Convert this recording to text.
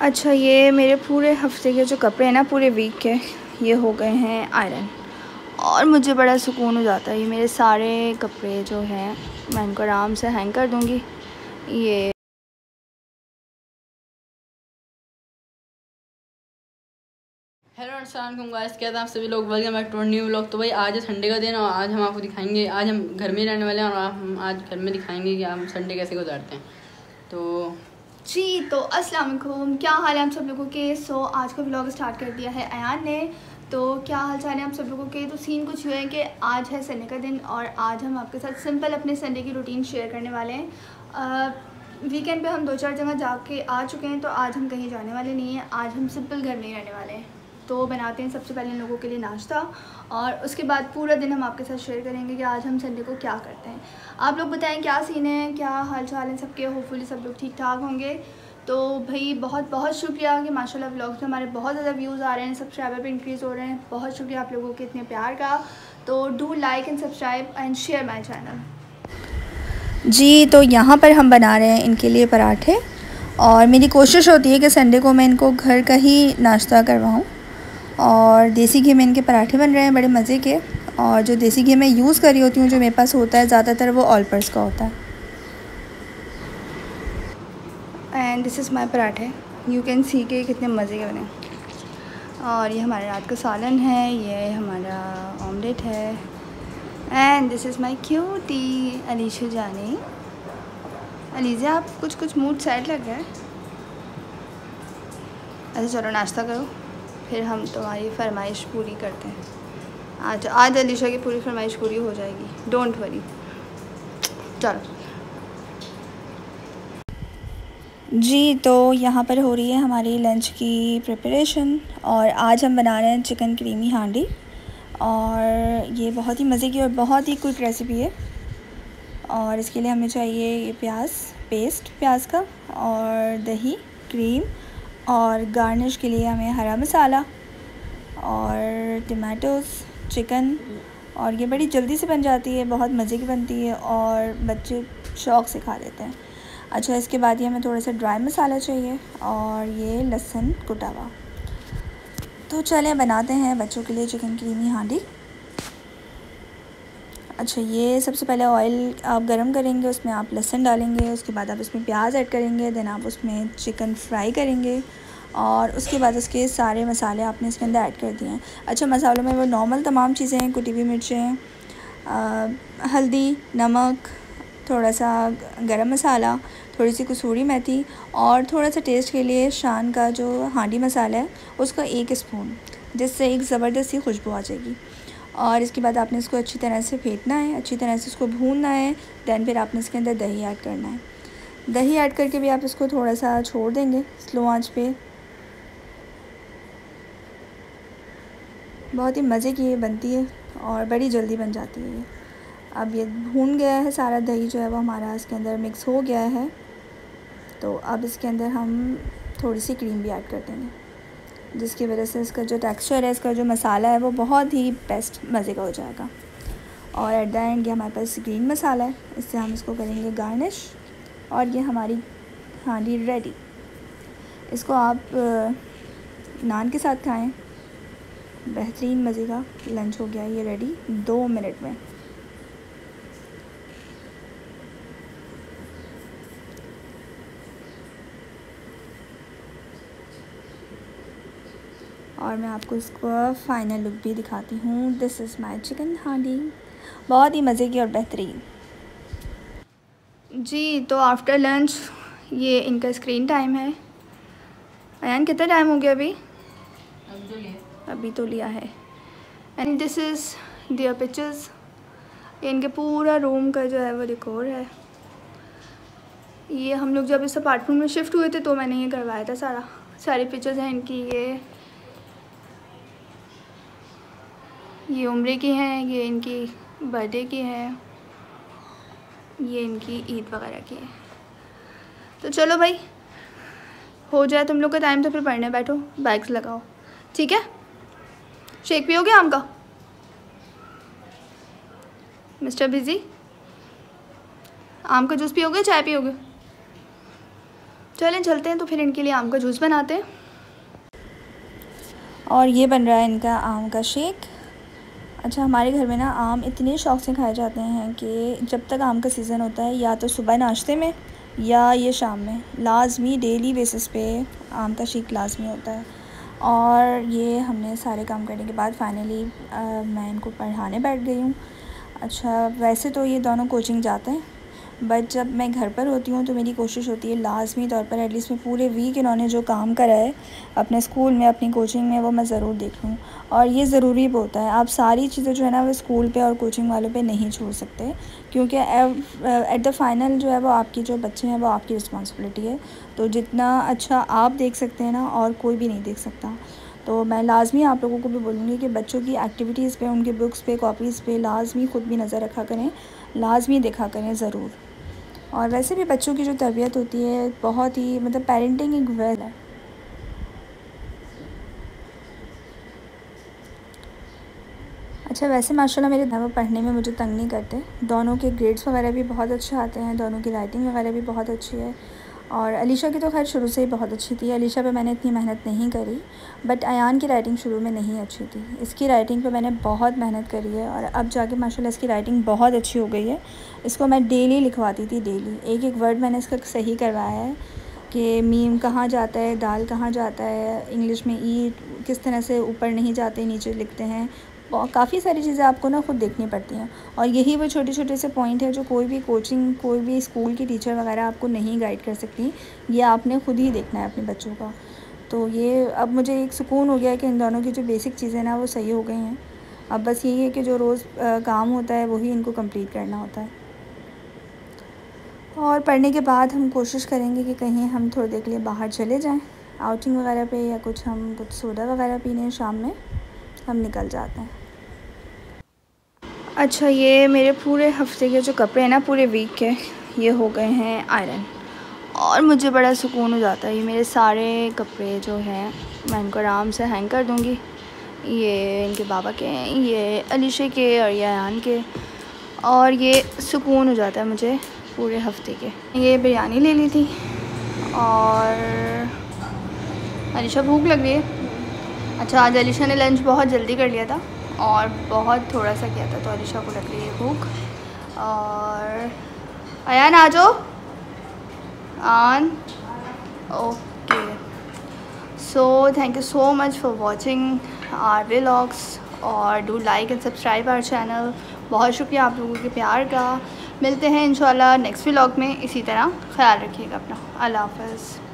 अच्छा ये मेरे पूरे हफ़्ते के जो कपड़े हैं ना, पूरे वीक के, ये हो गए हैं आयरन और मुझे बड़ा सुकून हो जाता है। ये मेरे सारे कपड़े जो हैं, मैं इनको आराम से हैंग कर दूँगी। ये हेलो अस्सलाम गाइस क्या था? आप सभी लोग welcome back to new vlog तो भाई, आज है संडे का दिन और आज हम आपको दिखाएँगे। आज हम घर में रहने वाले हैं और हम आज घर में दिखाएँगे कि हम संडे कैसे गुजारते हैं। तो जी तो अस्सलाम वालेकुम क्या हाल है आप सब लोगों के? सो so, आज का ब्लॉग स्टार्ट कर दिया है अयान ने। तो क्या हाल चाल है आप सब लोगों के? तो सीन कुछ हुए हैं कि आज है संडे का दिन और आज हम आपके साथ सिंपल अपने संडे की रूटीन शेयर करने वाले हैं। वीकेंड पे हम दो चार जगह जाके आ चुके हैं तो आज हम कहीं जाने वाले नहीं हैं। आज हम सिंपल घर में ही रहने वाले हैं। तो बनाते हैं सबसे पहले लोगों के लिए नाश्ता और उसके बाद पूरा दिन हम आपके साथ शेयर करेंगे कि आज हम संडे को क्या करते हैं। आप लोग बताएँ क्या सीन है, क्या हाल चाल हैं सबके? होपफुली सब लोग ठीक ठाक होंगे। तो भाई, बहुत बहुत शुक्रिया कि माशाल्लाह व्लॉग्स में हमारे बहुत ज़्यादा व्यूज़ आ रहे हैं सब्सक्राइबर भी इंक्रीज़ हो रहे हैं। बहुत शुक्रिया आप लोगों के इतने प्यार का। तो do like and subscribe and share my channel जी तो यहाँ पर हम बना रहे हैं इनके लिए पराठे और मेरी कोशिश होती है कि संडे को मैं इनको घर का ही नाश्ता करवाऊँ। और देसी घी में इनके पराठे बन रहे हैं बड़े मज़े के। और जो देसी घी मैं यूज़ कर रही होती हूँ, जो मेरे पास होता है, ज़्यादातर वो ऑलपर्स का होता है। एंड दिस इज़ माई पराठे। यू कैन सी के कितने मज़े के बने। और ये हमारे रात का सालन है, ये हमारा ऑमलेट है। And this is my cutie Alisha जानी। अलीजा, आप कुछ कुछ मूड सेट लग गया अच्छा चलो नाश्ता करो। फिर हम तुम्हारी फरमाइश पूरी करते हैं। आज आज अलीशा की पूरी फरमाइश पूरी हो जाएगी। डोंट वरी चलो। जी तो यहाँ पर हो रही है हमारी लंच की प्रिपरेशन और आज हम बना रहे हैं चिकन क्रीमी हांडी। और ये बहुत ही मज़े की और बहुत ही क्विक रेसिपी है। और इसके लिए हमें चाहिए ये प्याज पेस्ट प्याज का और दही क्रीम और गार्निश के लिए हमें हरा मसाला और टमाटोस चिकन और ये बड़ी जल्दी से बन जाती है, बहुत मज़े की बनती है और बच्चे शौक़ से खा लेते हैं। अच्छा इसके बाद ये हमें थोड़ा सा ड्राई मसाला चाहिए और ये लहसुन कुटावा। तो चलें, बनाते हैं बच्चों के लिए चिकन क्रीमी हांडी। अच्छा ये सबसे पहले ऑयल आप गरम करेंगे, उसमें आप लहसुन डालेंगे, उसके बाद आप उसमें प्याज ऐड करेंगे देन आप उसमें चिकन फ्राई करेंगे और उसके बाद उसके सारे मसाले आपने इसके अंदर ऐड कर दिए हैं। अच्छा मसालों में वो नॉर्मल तमाम चीज़ें हैं, कुटी हुई मिर्चें हल्दी, नमक थोड़ा सा गरम मसाला थोड़ी सी कसूरी मेथी और थोड़ा सा टेस्ट के लिए शान का जो हांडी मसाला है, उसका एक स्पून जिससे एक ज़बरदस्त खुशबू आ जाएगी। और इसके बाद आपने इसको अच्छी तरह से फेंटना है, अच्छी तरह से इसको भूनना है दैन फिर आपने इसके अंदर दही ऐड करना है। दही ऐड करके भी आप इसको थोड़ा सा छोड़ देंगे स्लो आँच पे। बहुत ही मज़े की ये बनती है और बड़ी जल्दी बन जाती है ये। अब ये भून गया है सारा दही जो है वो हमारा इसके अंदर मिक्स हो गया है। तो अब इसके अंदर हम थोड़ी सी क्रीम भी ऐड कर देंगे। जिसकी वजह से इसका जो टेक्सचर है, इसका जो मसाला है, वो बहुत ही बेस्ट मज़े का हो जाएगा। और एट द एंड ये हमारे पास ग्रीन मसाला है। इससे हम इसको करेंगे गार्निश और ये हमारी हांडी रेडी इसको आप नान के साथ खाएँ। बेहतरीन मज़े का लंच हो गया ये रेडी दो मिनट में। और मैं आपको इसको फ़ाइनल लुक भी दिखाती हूँ। दिस इज़ माई चिकन हांडी बहुत ही मज़े की और बेहतरीन। जी तो आफ्टर लंच ये इनका स्क्रीन टाइम है। अयान कितना टाइम हो गया अभी? अभी तो लिया। है। And this is their pictures ये इनके पूरा रूम का जो है वो रिकॉर्ड है। ये हम लोग जब इस अपार्टमेंट में शिफ्ट हुए थे तो मैंने ये करवाया था सारा। सारी पिक्चर्स हैं इनकी ये। ये उम्र की हैं, ये इनकी बर्थडे की है, ये इनकी ईद वगैरह की है। तो चलो भाई, हो जाए तुम लोग का टाइम तो फिर पढ़ने बैठो बैग्स लगाओ, ठीक है? शेक पियोगे आम का? मिस्टर बिज़ी आम का जूस पियोगे, चाय पियोगे? चलें, चलते हैं तो फिर इनके लिए आम का जूस बनाते हैं। और ये बन रहा है इनका आम का शेक। अच्छा हमारे घर में ना आम इतने शौक़ से खाए जाते हैं कि जब तक आम का सीज़न होता है, या तो सुबह नाश्ते में, या ये शाम में। लाजमी डेली बेसिस पे आम का शीख लाजमी होता है। और ये हमने सारे काम करने के बाद फाइनली मैं इनको पढ़ाने बैठ गई हूँ। अच्छा वैसे तो ये दोनों कोचिंग जाते हैं। बट जब मैं घर पर होती हूँ तो मेरी कोशिश होती है लाजमी तौर पर एटलीस्ट मैं पूरे वीक इन्होंने जो काम करा है, अपने स्कूल में, अपनी कोचिंग में, वो मैं ज़रूर देख लूँ। और ये ज़रूरी भी होता है, आप सारी चीज़ें जो है ना वो स्कूल पे और कोचिंग वालों पे नहीं छोड़ सकते, क्योंकि एट द फाइनल जो है वो आपकी जो बच्चे हैं वो आपकी रिस्पॉन्सिबिलिटी है। तो जितना अच्छा आप देख सकते हैं ना, और कोई भी नहीं देख सकता। तो मैं लाजमी आप लोगों को भी बोलूँगी कि बच्चों की एक्टिविटीज़ पे, उनके बुक्स पे कॉपीज़ पे लाजमी ख़ुद भी नज़र रखा करें, लाजमी देखा करें ज़रूर। और वैसे भी बच्चों की जो तबीयत होती है, बहुत ही मतलब पेरेंटिंग एक वेल है। अच्छा वैसे माशाल्लाह मेरे धावा पढ़ने में मुझे तंग नहीं करते। दोनों के ग्रेड्स वगैरह भी बहुत अच्छे आते हैं, दोनों की राइटिंग वगैरह भी बहुत अच्छी है। और अलीशा की तो खैर शुरू से ही बहुत अच्छी थी। अलीशा पे मैंने इतनी मेहनत नहीं करी बट अयान की राइटिंग शुरू में नहीं अच्छी थी। इसकी राइटिंग पे मैंने बहुत मेहनत करी है और अब जाके माशाल्लाह इसकी राइटिंग बहुत अच्छी हो गई है। इसको मैं डेली लिखवाती थी डेली एक एक वर्ड मैंने इसका सही करवाया है कि मीम कहाँ जाता है, दाल कहाँ जाता है इंग्लिश में ई किस तरह से ऊपर नहीं जाते, नीचे लिखते हैं काफ़ी सारी चीज़ें आपको ना खुद देखनी पड़ती हैं। और यही वो छोटे छोटे से पॉइंट है जो कोई भी कोचिंग कोई भी स्कूल की टीचर वगैरह आपको नहीं गाइड कर सकती। ये आपने खुद ही देखना है अपने बच्चों का। तो ये अब मुझे एक सुकून हो गया है कि इन दोनों की जो बेसिक चीज़ें ना वो सही हो गई हैं। अब बस यही है कि जो रोज़ काम होता है वही इनको कंप्लीट करना होता है। और पढ़ने के बाद हम कोशिश करेंगे कि कहीं हम थोड़ी देर के लिए बाहर चले जाएँ। आउटिंग वगैरह पे या कुछ हम कुछ सोडा वगैरह पीने शाम में। हम निकल जाते हैं। अच्छा ये मेरे पूरे हफ़्ते के जो कपड़े हैं ना, पूरे वीक के, ये हो गए हैं आयरन और मुझे बड़ा सुकून हो जाता है। ये मेरे सारे कपड़े जो हैं, मैं इनको आराम से हैंग कर दूँगी। ये इनके बाबा के, ये अलीशे के और ये यान के। और ये सुकून हो जाता है मुझे पूरे हफ़्ते के। ये बिरयानी ले ली थी। और अलीशा, भूख लग रही है? अच्छा आज अलीशा ने लंच बहुत जल्दी कर लिया था और बहुत थोड़ा सा किया था तो अलिशा को लग रही है भूख। और अयान, आ जाओ। आन, okay. So thank you so much for watching our vlogs और do like and subscribe our channel बहुत शुक्रिया आप लोगों के प्यार का। मिलते हैं, इंशाल्लाह नेक्स्ट व्लॉग में। इसी तरह ख्याल रखिएगा अपना। अल्लाह हाफ़